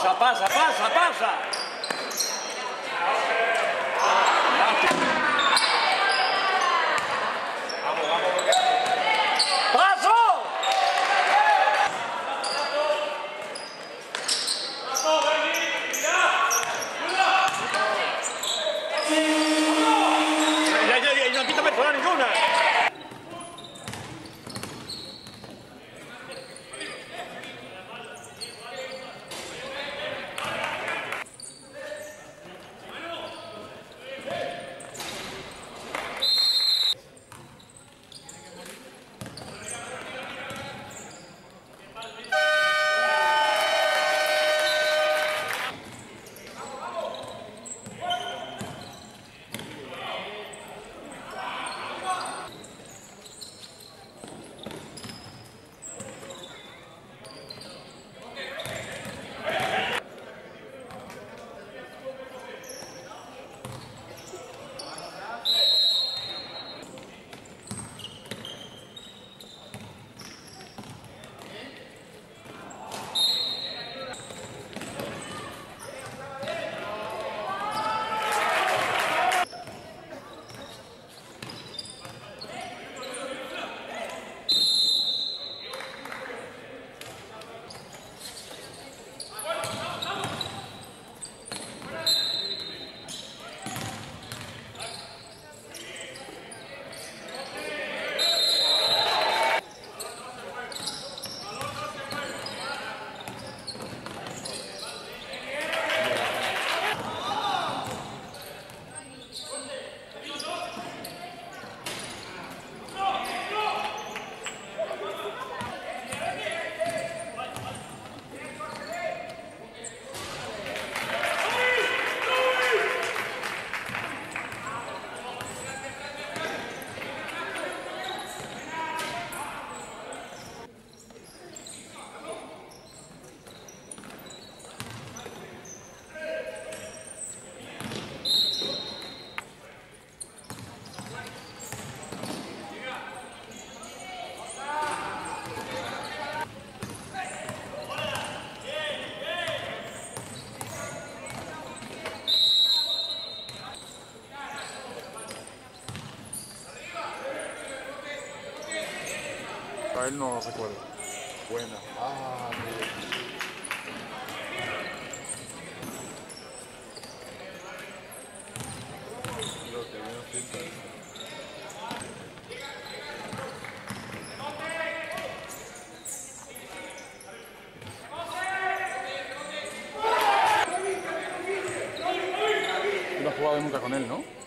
pasa, pasa, pasa, pasa. Él no recuerdo. Buena. Ah. Lo has jugado nunca con él, ¿no?